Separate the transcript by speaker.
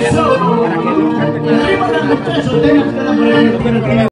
Speaker 1: Eso. Para